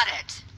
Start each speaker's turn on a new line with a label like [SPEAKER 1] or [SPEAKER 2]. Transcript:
[SPEAKER 1] Got it.